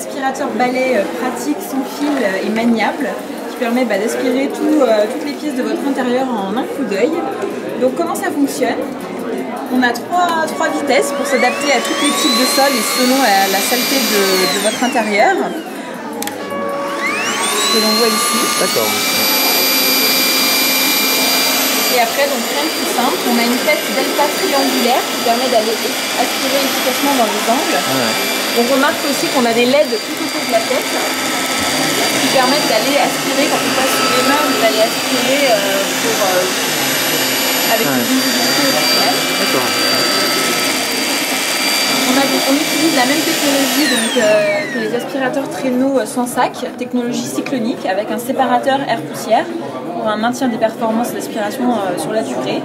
aspirateur balai euh, pratique, sans fil euh, et maniable qui permet bah, d'aspirer tout, euh, toutes les pièces de votre intérieur en un coup d'œil. Donc comment ça fonctionne? On a trois, vitesses pour s'adapter à tous les types de sols et selon la, la saleté de, de votre intérieur. Que l'on voit ici. D'accord. Et après, donc rien de plus simple, on a une tête delta triangulaire qui permet d'aller aspirer efficacement dans les angles. Ouais. On remarque aussi qu'on a des LED tout autour de la tête qui permettent d'aller aspirer quand on passe sous les meubles, d'aller aspirer euh, pour, euh, avec Ouais. une visibilité optimale. D'accord. On, a des- on utilise la même technologie donc, euh, que les aspirateurs traîneaux sans sac, technologie cyclonique avec un séparateur air-poussière pour un maintien des performances d'aspiration euh, sur la durée.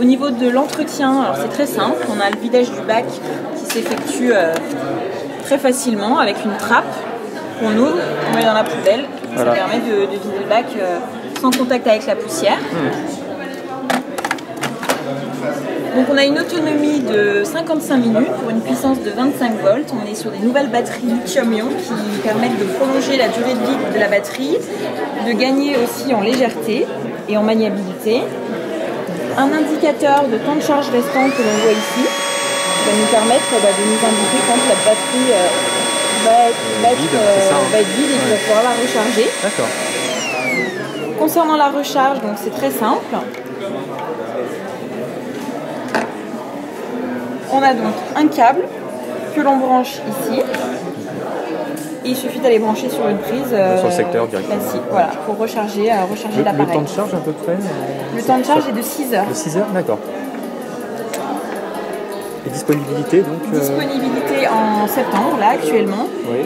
Au niveau de l'entretien, alors c'est très simple, on a le vidage du bac qui s'effectue euh, très facilement avec une trappe qu'on ouvre, on met dans la poubelle. Voilà. Ça permet de, de vider le bac sans contact avec la poussière. Donc on a une autonomie de 55 minutes pour une puissance de 25 volts. On est sur des nouvelles batteries lithium-ion qui permettent de prolonger la durée de vie de la batterie, de gagner aussi en légèreté et en maniabilité. Un indicateur de temps de charge restant que l'on voit ici, va nous permettre bah, de nous indiquer quand la batterie euh, va, être, va être, Vide, c'est ça, hein. va être vide et qu'il va pouvoir la recharger. D'accord. Concernant la recharge, donc c'est très simple. On a donc un câble que l'on branche ici. Et il suffit d'aller brancher sur une prise euh, Sur le secteur directement. classique, voilà, pour recharger, euh, recharger Le, le l'appareil. temps de charge à peu près euh, Le temps de charge est de 6 heures. De 6 heures D'accord. Et disponibilité donc euh, Disponibilité en septembre, là, actuellement. Oui.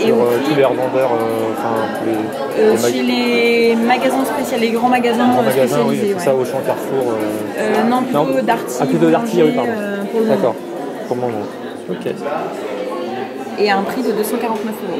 Et Sur au euh, tous les revendeurs, euh, enfin tous les, les mag- chez les magasins spéciaux, les grands magasins, grands euh, magasins, oui, spécialisés. c'est ça, ouais. Auchan, Carrefour. non, plutôt Non. Darty. Ah, plutôt Darty, oui, pardon. D'accord. Pour le moment. Ok. Et à un prix de 249 euros.